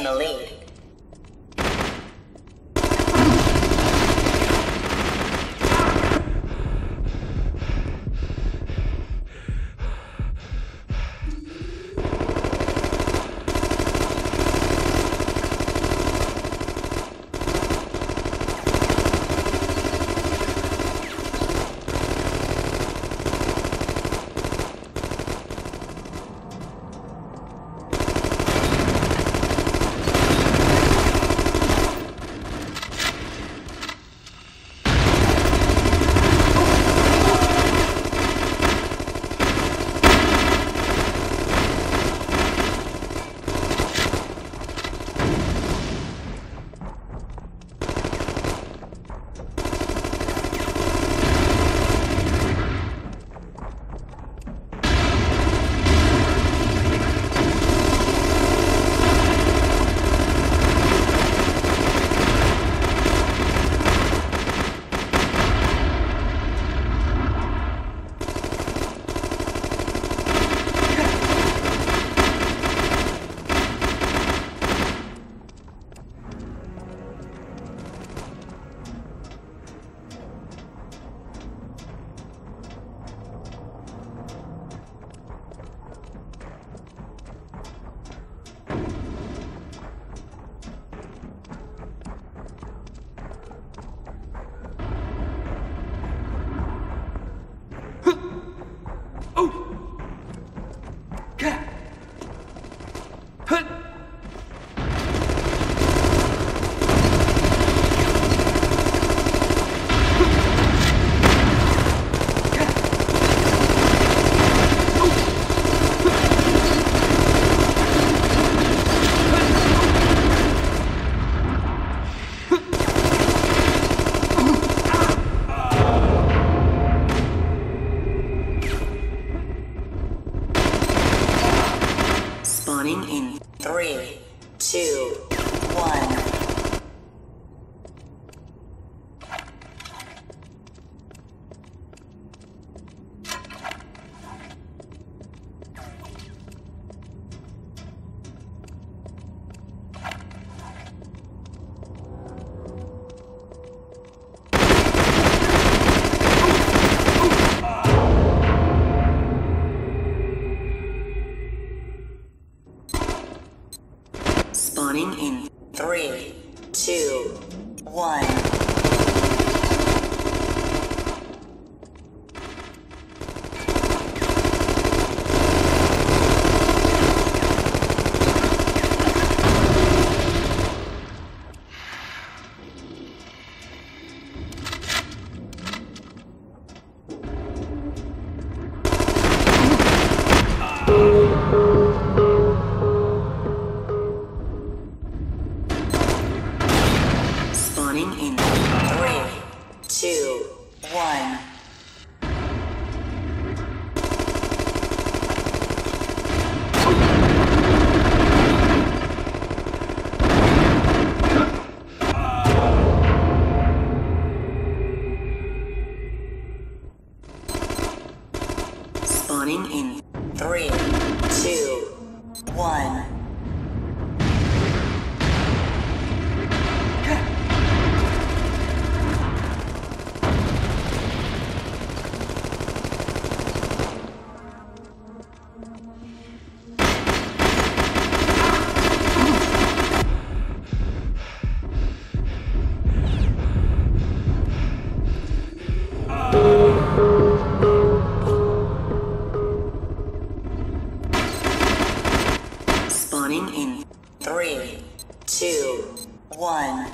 in the lead. in three, two, one. Spawning in three, two, one.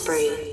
Spree.